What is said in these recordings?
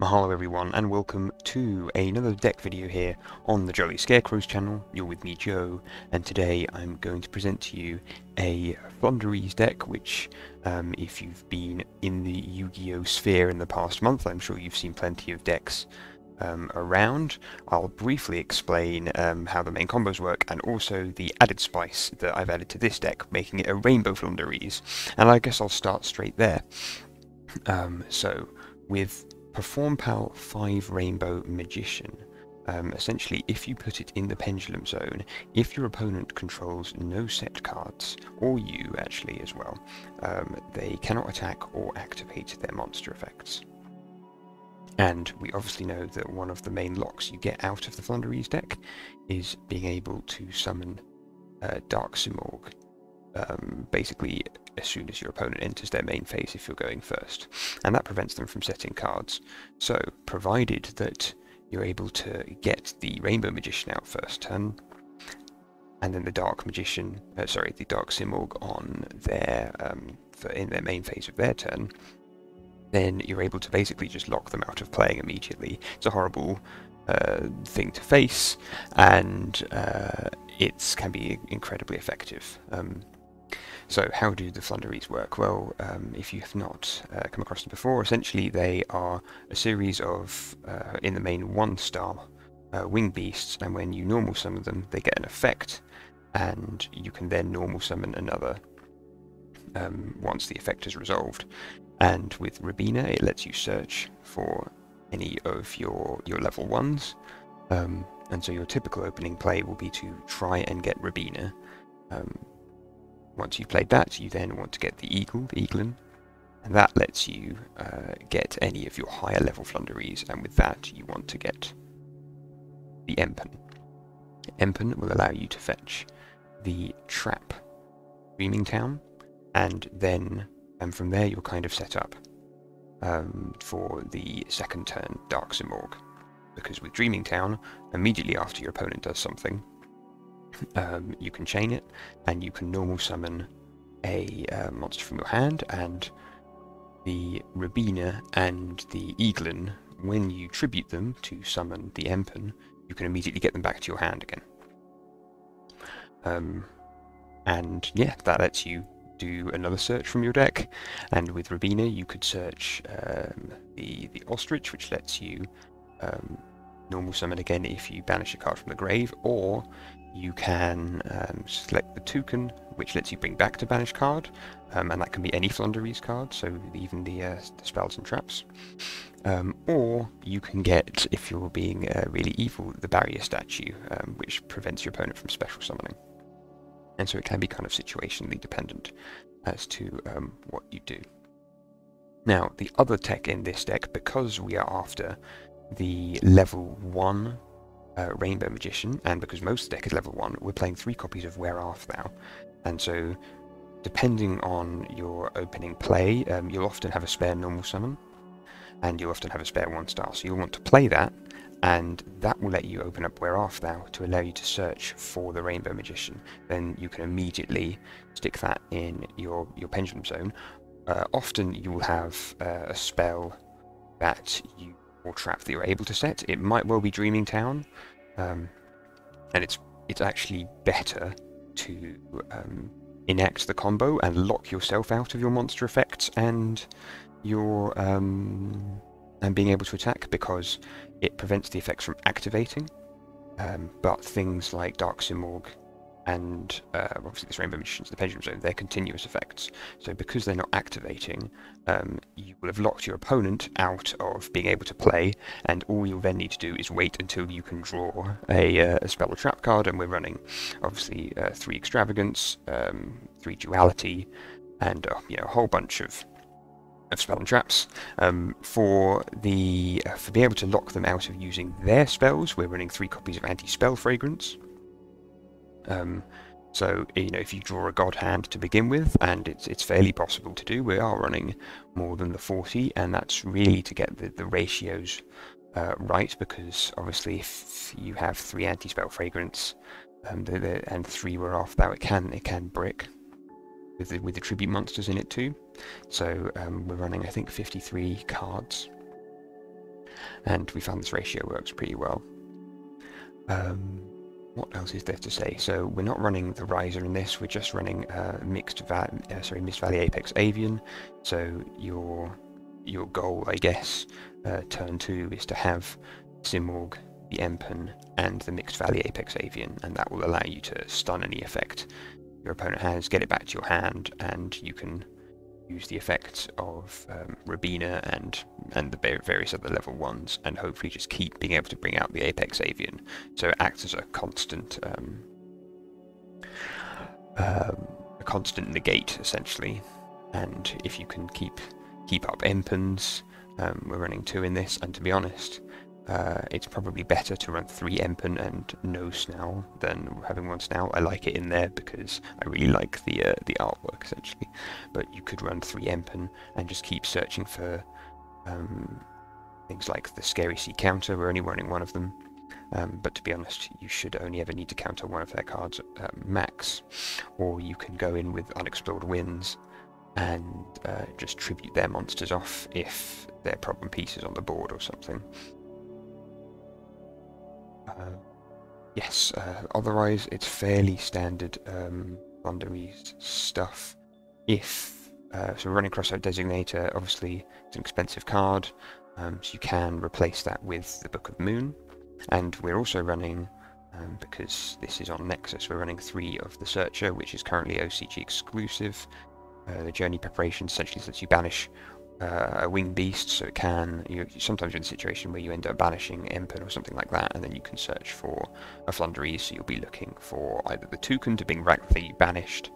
Mahalo everyone and welcome to another deck video here on the Jollie Scarecrows channel. You're with me Joe and today I'm going to present to you a Floowandereeze deck which um, if you've been in the Yu-Gi-Oh sphere in the past month I'm sure you've seen plenty of decks um, around. I'll briefly explain um, how the main combos work and also the added spice that I've added to this deck making it a Rainbow Floowandereeze and I guess I'll start straight there. Um, so with Performapal 5 Rainbow Magician. Um, essentially, if you put it in the Pendulum Zone, if your opponent controls no set cards, or you actually as well, um, they cannot attack or activate their monster effects. And we obviously know that one of the main locks you get out of the Floowandereeze deck is being able to summon uh, Dark Simorgh, um, basically as soon as your opponent enters their main phase if you're going first, and that prevents them from setting cards. So, provided that you're able to get the Rainbow Magician out first turn, and then the Dark Magician, uh, sorry, the Dark Simorgh on their um, in their main phase of their turn, then you're able to basically just lock them out of playing immediately. It's a horrible uh, thing to face, and uh, it can be incredibly effective. Um, so how do the Floowandereeze work? Well, um, if you have not uh, come across them before, essentially they are a series of, uh, in the main, one-star uh, wing beasts, and when you normal summon them, they get an effect, and you can then normal summon another um, once the effect is resolved. And with Rabina, it lets you search for any of your, your level 1s, um, and so your typical opening play will be to try and get Rabina, um, once you've played that, you then want to get the Eagle, the Eaglin, and that lets you uh, get any of your higher level Floowandereeze, and with that you want to get the Empen. Empen will allow you to fetch the Trap Dreaming Town, and then and from there you're kind of set up um, for the second turn Dark Simorgh. Because with Dreaming Town, immediately after your opponent does something, um, you can chain it, and you can normal summon a uh, monster from your hand, and the Rabina and the Eaglin, when you tribute them to summon the Empen, you can immediately get them back to your hand again. Um, and yeah, that lets you do another search from your deck. And with Rabina, you could search um, the the ostrich, which lets you um, normal summon again if you banish a card from the grave, or you can um, select the toucan, which lets you bring back the banished card, um, and that can be any Floowandereeze card, so even the, uh, the spells and traps. Um, or you can get, if you're being uh, really evil, the barrier statue, um, which prevents your opponent from special summoning. And so it can be kind of situationally dependent as to um, what you do. Now, the other tech in this deck, because we are after the level 1 uh, Rainbow Magician, and because most deck is level 1, we're playing three copies of Where Art Thou. And so, depending on your opening play, um, you'll often have a spare normal summon, and you'll often have a spare one star. So you'll want to play that, and that will let you open up Where Art Thou to allow you to search for the Rainbow Magician. Then you can immediately stick that in your, your Pendulum Zone. Uh, often you will have uh, a spell that you or trap that you're able to set. It might well be Dreaming Town, um, and it's it's actually better to um, enact the combo and lock yourself out of your monster effects and your um, and being able to attack because it prevents the effects from activating. Um, but things like Dark Simorgh and uh, obviously this Rainbow Magicians, the Pendulum Zone, they're continuous effects. So because they're not activating, um, you will have locked your opponent out of being able to play, and all you'll then need to do is wait until you can draw a, uh, a spell or trap card, and we're running obviously uh, three Extravagance, um, three Duality, and uh, you know a whole bunch of of spell and traps. Um, for the uh, for being able to lock them out of using their spells, we're running three copies of Anti-Spell Fragrance. Um, so you know, if you draw a god hand to begin with, and it's it's fairly possible to do, we are running more than the 40, and that's really to get the, the ratios uh, right, because obviously if you have three anti-spell fragrance um, the, the, and three were off, that it can it can brick with the, with the tribute monsters in it too. So um, we're running I think 53 cards. and we found this ratio works pretty well. Um, what else is there to say? So we're not running the riser in this, we're just running uh, mixed va uh, sorry, Mist Valley Apex Avian. So your your goal, I guess, uh, turn two is to have Simorgh, the Empen, and the Mist Valley Apex Avian, and that will allow you to stun any effect your opponent has, get it back to your hand, and you can use the effects of um, Rabina and and the various other level ones, and hopefully just keep being able to bring out the Apex Avian. So it acts as a constant um, um, a constant negate essentially. And if you can keep keep up Empens, um, we're running two in this, and to be honest, uh, it's probably better to run three Empen and no Snarl than having one Snarl. I like it in there because I really like the uh, the artwork essentially. But you could run three Empen and just keep searching for um, things like the Scary Sea counter. We're only running one of them. Um, but to be honest, you should only ever need to counter one of their cards at max. Or you can go in with Unexplored Winds and uh, just tribute their monsters off if their problem piece is on the board or something. Uh, yes, uh, otherwise it's fairly standard um, stuff. If uh, so, running Crossout Designator, obviously it's an expensive card, um, so you can replace that with the Book of Moon. And we're also running, um, because this is on Nexus, we're running three of the Searcher, which is currently OCG exclusive. Uh, the Journey Preparation essentially lets you banish uh, a winged beast, so it can. You sometimes you're in a situation where you end up banishing Empen or something like that, and then you can search for a Floowandereeze. So you'll be looking for either the toucan to being rapidly banished,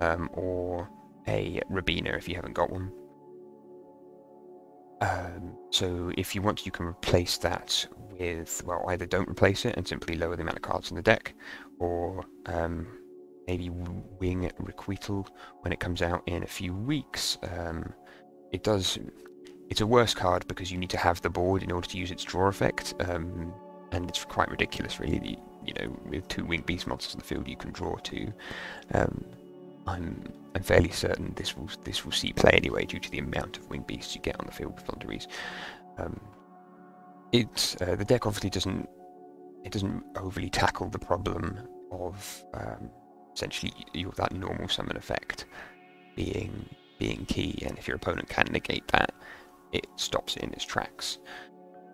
um, or a Rabina if you haven't got one. Um, so if you want, you can replace that with well, either don't replace it and simply lower the amount of cards in the deck, or um, maybe wing Requital when it comes out in a few weeks. Um, it does. It's a worse card because you need to have the board in order to use its draw effect, um, and it's quite ridiculous, really. You know, with two winged beast monsters in the field, you can draw two. Um, I'm I'm fairly certain this will this will see play anyway due to the amount of winged beasts you get on the field with Floowandereeze. Um, it uh, the deck obviously doesn't it doesn't overly tackle the problem of um, essentially that normal summon effect being being key, and if your opponent can negate that, it stops it in its tracks.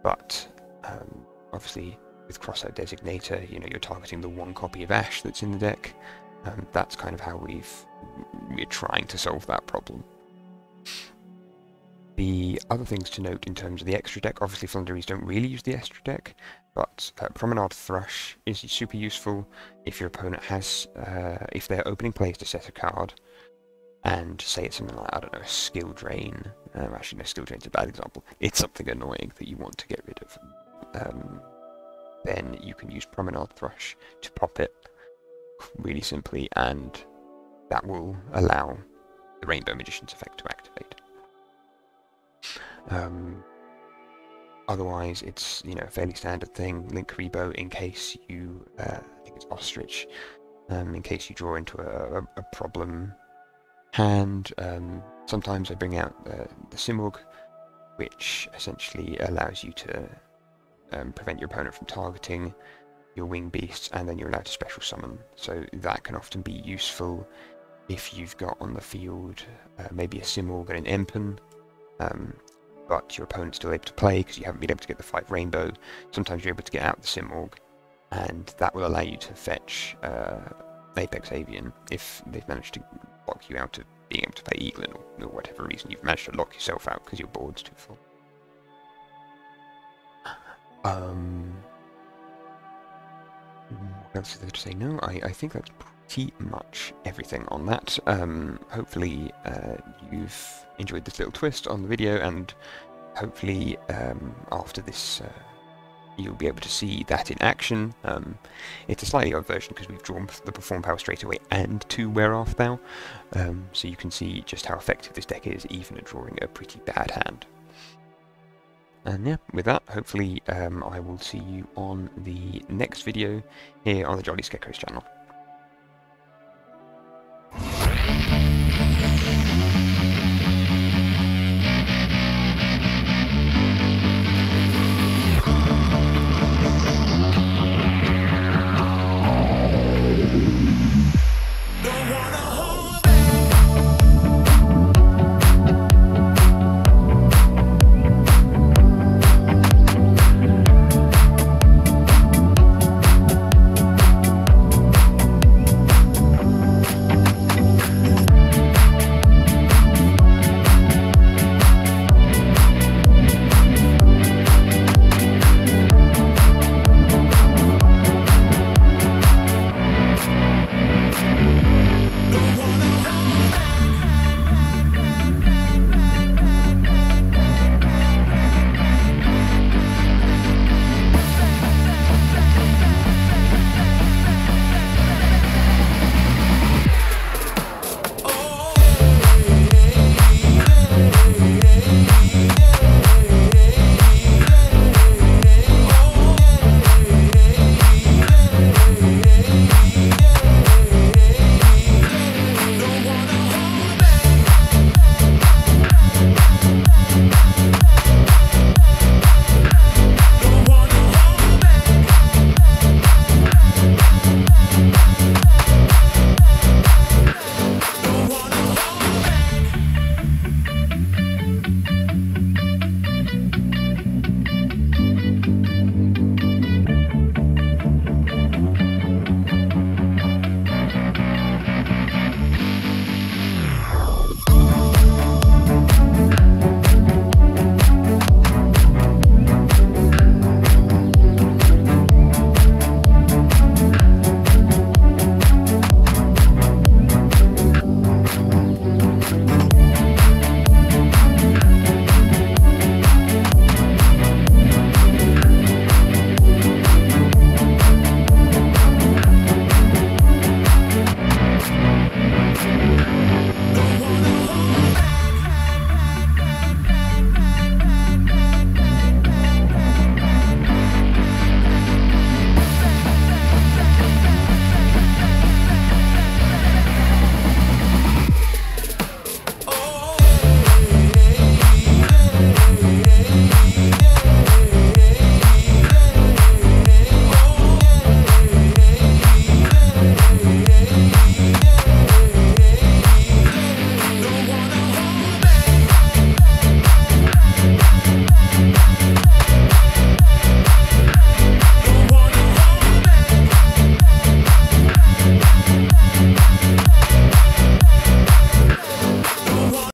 But um, obviously, with Crossout Designator, you know you're targeting the one copy of Ash that's in the deck. Um, that's kind of how we've we're trying to solve that problem. The other things to note in terms of the extra deck, obviously Floowandereeze don't really use the extra deck, but uh, Promenade Thrush is super useful if your opponent has, uh, if they're opening plays to set a card, and say it's something like, I don't know, skill drain. Um, actually, no, skill drain's a bad example. It's something annoying that you want to get rid of. Um, then you can use Promenade Thrush to pop it really simply, and that will allow the Rainbow Magician's effect to activate. Um, otherwise, it's you know a fairly standard thing. Linkuriboh in case you, uh, I think it's Ostrich, um, in case you draw into a, a, a problem hand. Um, sometimes I bring out uh, the Simorgh, which essentially allows you to um, prevent your opponent from targeting your wing beasts, and then you're allowed to special summon. So that can often be useful if you've got on the field uh, maybe a Simorgh and an Empen, um, but your opponent's still able to play because you haven't been able to get the five rainbow. Sometimes you're able to get out the Simorgh, and that will allow you to fetch uh, Apex Avian if they've managed to lock you out of being able to play Eaglin or, whatever reason you've managed to lock yourself out because your board's too full. Um, what else is there to say? No, I, I think that's pretty much everything on that. Um, hopefully uh, you've enjoyed this little twist on the video and hopefully um, after this uh, you'll be able to see that in action. Um, it's a slightly odd version because we've drawn the Performapal straight away and two Wear Off Bow, um, so you can see just how effective this deck is even at drawing a pretty bad hand. And yeah, with that, hopefully um, I will see you on the next video here on the Jollie Scarecrows channel.